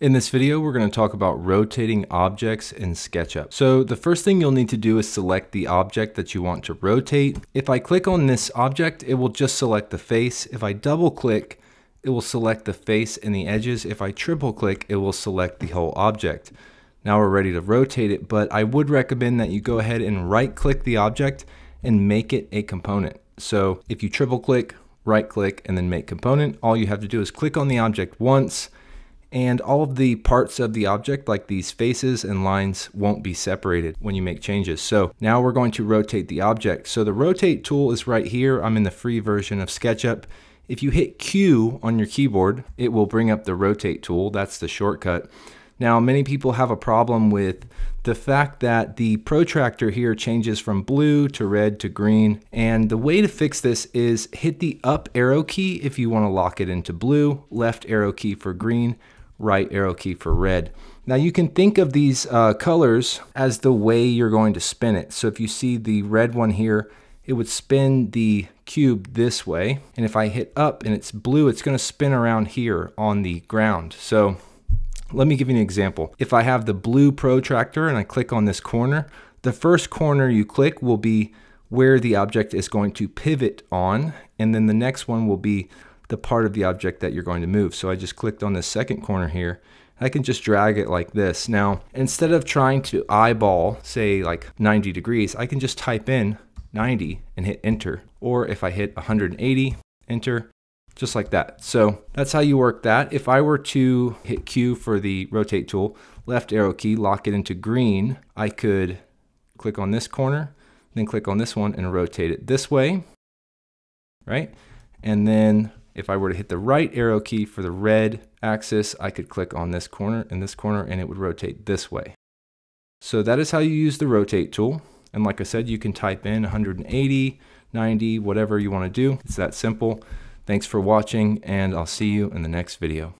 In this video, we're going to talk about rotating objects in SketchUp. So the first thing you'll need to do is select the object that you want to rotate. If I click on this object, it will just select the face. If I double click, it will select the face and the edges. If I triple click, it will select the whole object. Now we're ready to rotate it, but I would recommend that you go ahead and right click the object and make it a component. So if you triple click, right click, and then make component, all you have to do is click on the object once, and all of the parts of the object like these faces and lines won't be separated when you make changes. So now we're going to rotate the object. So the rotate tool is right here. I'm in the free version of SketchUp. If you hit Q on your keyboard, it will bring up the rotate tool. That's the shortcut. Now, many people have a problem with the fact that the protractor here changes from blue to red to green. And the way to fix this is hit the up arrow key if you want to lock it into blue, left arrow key for green, right arrow key for red. Now you can think of these uh, colors as the way you're going to spin it. So if you see the red one here, it would spin the cube this way. And if I hit up and it's blue, it's gonna spin around here on the ground. So let me give you an example. If I have the blue protractor and I click on this corner, the first corner you click will be where the object is going to pivot on. And then the next one will be the part of the object that you're going to move. So I just clicked on the second corner here. I can just drag it like this. Now, instead of trying to eyeball, say like 90 degrees, I can just type in 90 and hit enter. Or if I hit 180, enter, just like that. So that's how you work that. If I were to hit Q for the rotate tool, left arrow key, lock it into green, I could click on this corner, then click on this one and rotate it this way, right? And then if I were to hit the right arrow key for the red axis, I could click on this corner and this corner and it would rotate this way. So that is how you use the rotate tool. And like I said, you can type in 180, 90, whatever you want to do. It's that simple. Thanks for watching and I'll see you in the next video.